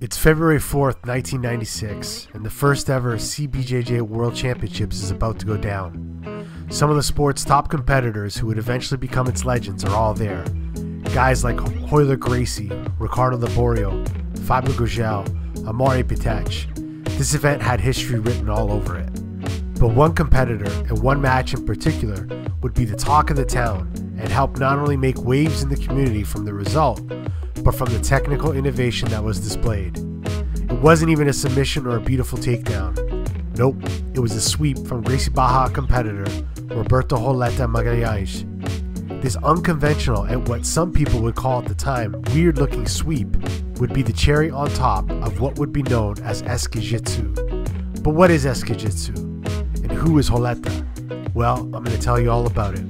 It's February 4th, 1996, and the first ever CBJJ World Championships is about to go down. Some of the sport's top competitors who would eventually become its legends are all there. Guys like Royler Gracie, Ricardo Liborio, Fabio Gurgel, Amaury Bitetti. This event had history written all over it. But one competitor and one match in particular would be the talk of the town and help not only make waves in the community from the result, but from the technical innovation that was displayed. It wasn't even a submission or a beautiful takedown. Nope, it was a sweep from Gracie Barra competitor Roberto Roleta Magalhães. This unconventional and what some people would call at the time weird looking sweep would be the cherry on top of what would be known as Esqui-Jitsu. But what is Esqui-Jitsu? And who is Roleta? Well, I'm going to tell you all about it.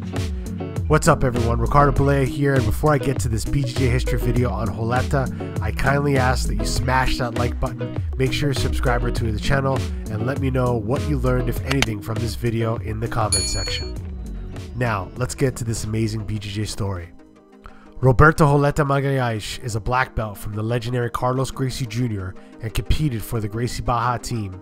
What's up everyone, Ricardo Pelea here, and before I get to this BJJ history video on Roleta, I kindly ask that you smash that like button, make sure you're a subscriber to the channel, and let me know what you learned, if anything, from this video in the comment section. Now, let's get to this amazing BJJ story. Roberto Roleta Magalhães is a black belt from the legendary Carlos Gracie Jr. and competed for the Gracie Barra team.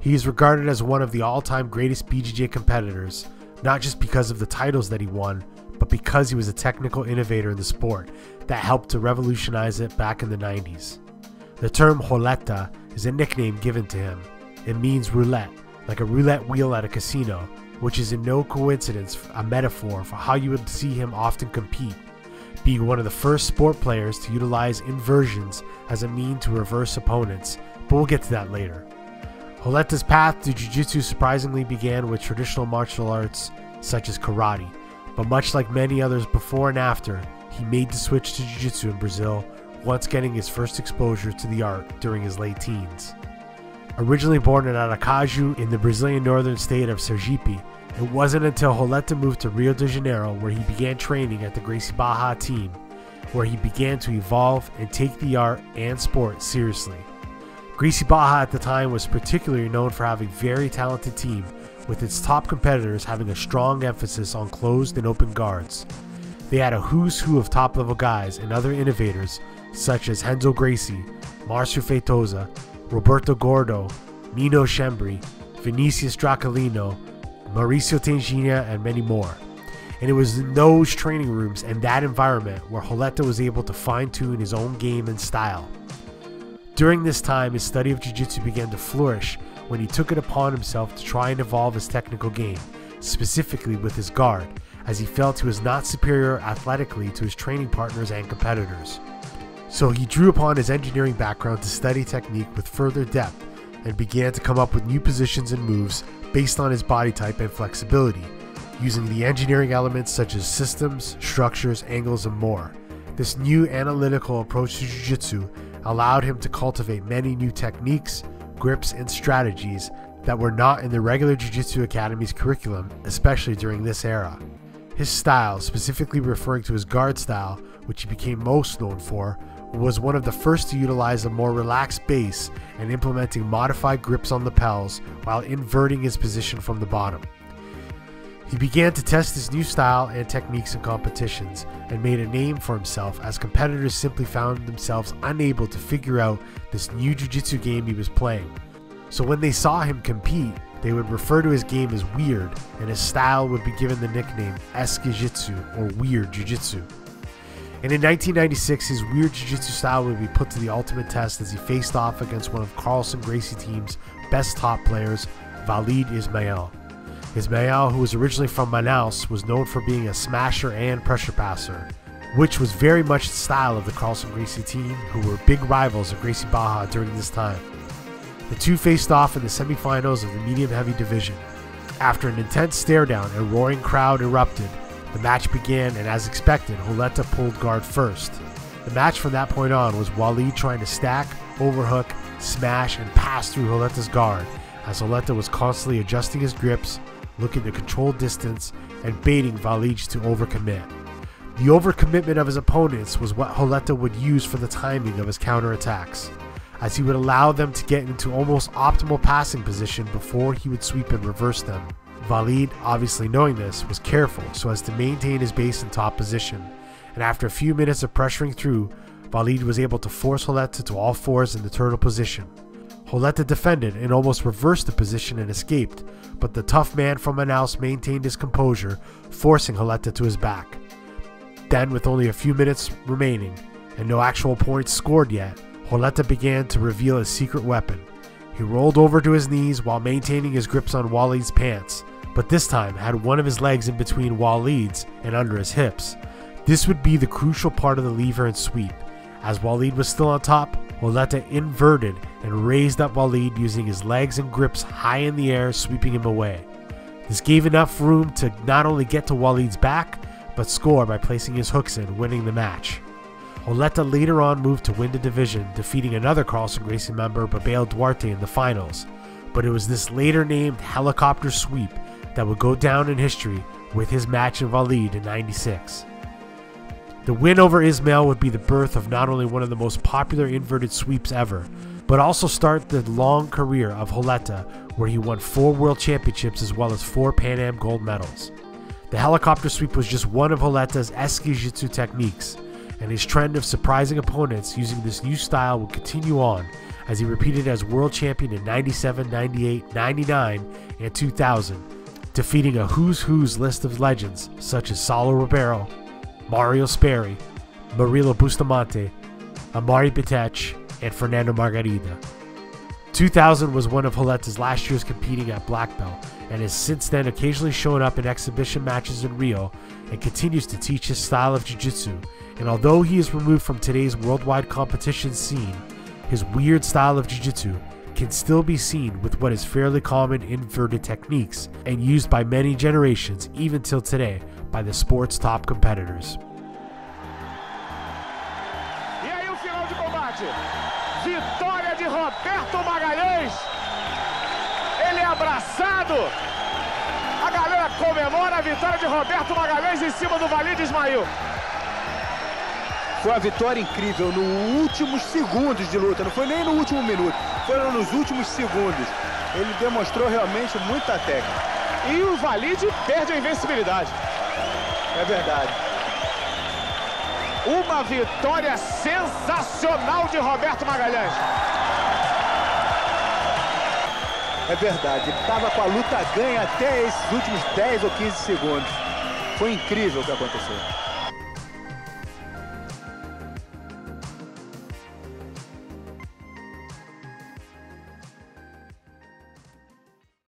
He is regarded as one of the all-time greatest BJJ competitors, not just because of the titles that he won, but because he was a technical innovator in the sport that helped to revolutionize it back in the 90s. The term Roleta is a nickname given to him. It means roulette, like a roulette wheel at a casino, which is in no coincidence a metaphor for how you would see him often compete, being one of the first sport players to utilize inversions as a mean to reverse opponents, but we'll get to that later. Roleta's path to jiu-jitsu surprisingly began with traditional martial arts such as karate, but much like many others before and after, he made the switch to Jiu Jitsu in Brazil, once getting his first exposure to the art during his late teens. Originally born in Aracaju in the Brazilian northern state of Sergipe, it wasn't until Roleta moved to Rio de Janeiro where he began training at the Gracie Barra team, where he began to evolve and take the art and sport seriously. Gracie Barra at the time was particularly known for having very talented team with its top competitors having a strong emphasis on closed and open guards. They had a who's who of top level guys and other innovators such as Renzo Gracie, Marcio Feitosa, Roberto Gordo, Nino Schembri, Vinicius Draculino, Mauricio Tangina, and many more. And it was in those training rooms and that environment where Roleta was able to fine tune his own game and style. During this time, his study of Jiu Jitsu began to flourish when he took it upon himself to try and evolve his technical game, specifically with his guard, as he felt he was not superior athletically to his training partners and competitors. So he drew upon his engineering background to study technique with further depth and began to come up with new positions and moves based on his body type and flexibility, using the engineering elements such as systems, structures, angles, and more. This new analytical approach to Jiu Jitsu allowed him to cultivate many new techniques, grips, and strategies that were not in the regular Jiu Jitsu Academy's curriculum, especially during this era. His style, specifically referring to his guard style, which he became most known for, was one of the first to utilize a more relaxed base and implementing modified grips on lapels while inverting his position from the bottom. He began to test his new style and techniques in competitions and made a name for himself as competitors simply found themselves unable to figure out this new jiu-jitsu game he was playing. So when they saw him compete, they would refer to his game as weird and his style would be given the nickname Esqui-Jitsu or weird jiu-jitsu. And in 1996, his weird jiu-jitsu style would be put to the ultimate test as he faced off against one of Carlson Gracie team's best top players, Walid Ismail. Ismail, who was originally from Manaus, was known for being a smasher and pressure passer, which was very much the style of the Carlson Gracie team, who were big rivals of Gracie Barra during this time. The two faced off in the semifinals of the medium heavy division. After an intense stare down, a roaring crowd erupted. The match began, and as expected, Roleta pulled guard first. The match from that point on was Walid trying to stack, overhook, smash, and pass through Roleta's guard, as Roleta was constantly adjusting his grips, looking to control distance, and baiting Walid to overcommit. The overcommitment of his opponents was what Roleta would use for the timing of his counterattacks, as he would allow them to get into almost optimal passing position before he would sweep and reverse them. Walid, obviously knowing this, was careful so as to maintain his base in top position, and after a few minutes of pressuring through, Walid was able to force Roleta to all fours in the turtle position. Roleta defended and almost reversed the position and escaped, but the tough man from Manaus maintained his composure, forcing Roleta to his back. Then, with only a few minutes remaining and no actual points scored yet, Roleta began to reveal his secret weapon. He rolled over to his knees while maintaining his grips on Walid's pants, but this time had one of his legs in between Walid's and under his hips. This would be the crucial part of the lever and sweep. As Walid was still on top, Roleta inverted and raised up Walid using his legs and grips high in the air, sweeping him away. This gave enough room to not only get to Walid's back, but score by placing his hooks in, winning the match. Roleta later on moved to win the division, defeating another Carlson Gracie member, Bebeo Duarte, in the finals. But it was this later named helicopter sweep that would go down in history with his match in Walid in 96. The win over Ismail would be the birth of not only one of the most popular inverted sweeps ever, but also start the long career of Roleta, where he won four world championships as well as four Pan Am gold medals. The helicopter sweep was just one of Roleta's Esqui techniques, and his trend of surprising opponents using this new style would continue on as he repeated as world champion in 97, 98, 99, and 2000, defeating a who's who's list of legends such as Saulo Ribeiro, Mario Sperry, Murilo Bustamante, Amaury Bitetti, and Fernando Margarida. 2000 was one of Roleta's last years competing at black belt and has since then occasionally shown up in exhibition matches in Rio and continues to teach his style of jiu-jitsu. And although he is removed from today's worldwide competition scene, his weird style of jiu-jitsu can still be seen with what is fairly common inverted techniques and used by many generations even till today by the sport's top competitors. E aí o final de combate. Vitória de Roberto Magalhães. Ele é abraçado. A galera comemora a vitória de Roberto Magalhães em cima do Valide Ismail. Foi uma vitória incrível nos últimos segundos de luta, não foi nem no último minuto, foram nos últimos segundos. Ele demonstrou realmente muita técnica. E o Valide perde a invencibilidade. É verdade. Uma vitória sensacional de Roberto Magalhães. É verdade, estava com a luta ganha até esses últimos 10 ou 15 segundos. Foi incrível o que aconteceu.